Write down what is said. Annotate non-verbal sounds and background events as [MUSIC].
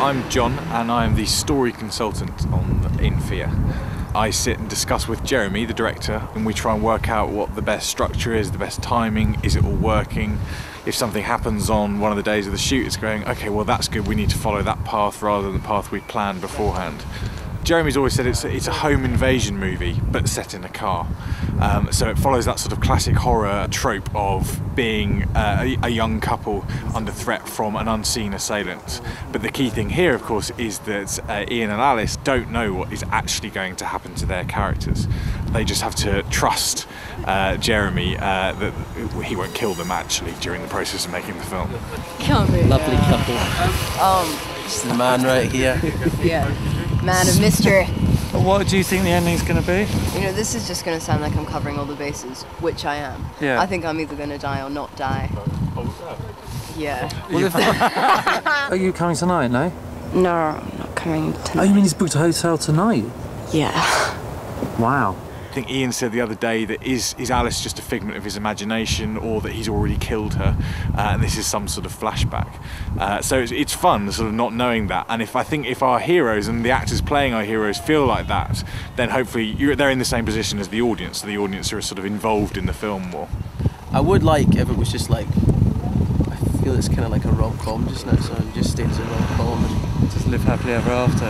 I'm Jon and I am the story consultant on In Fear. I sit and discuss with Jeremy, the director, and we try and work out what the best structure is, the best timing, is it all working? If something happens on one of the days of the shoot, it's going, okay, well, that's good, we need to follow that path rather than the path we planned beforehand. Jeremy's always said it's a, it's a home invasion movie, but set in a car. Um, so it follows that sort of classic horror trope of being uh, a, a, young couple under threat from an unseen assailant. But the key thing here, of course, is that uh, Iain and Alice don't know what is actually going to happen to their characters. They just have to trust uh, Jeremy uh, that he won't kill them actually during the process of making the film. Lovely couple. Um, the man right here. yeah man of mystery. [LAUGHS] What do you think the ending's going to be? You know, this is just going to sound like I'm covering all the bases, which I am. Yeah. I think I'm either going to die or not die. Yeah. [LAUGHS] [LAUGHS] Are you coming tonight, no? No, I'm not coming tonight. Oh, you mean he's booked a hotel tonight? Yeah. Wow. I think Iain said the other day that is is Alice just a figment of his imagination, or that he's already killed her, uh, and this is some sort of flashback. Uh, so it's, it's fun, sort of not knowing that. And if I think if our heroes and the actors playing our heroes feel like that, then hopefully they're in the same position as the audience. So the audience are sort of involved in the film more. I would like if it was just like I feel it's kind of like a rom com just now, so it just stays a rom com. and Just live happily ever after.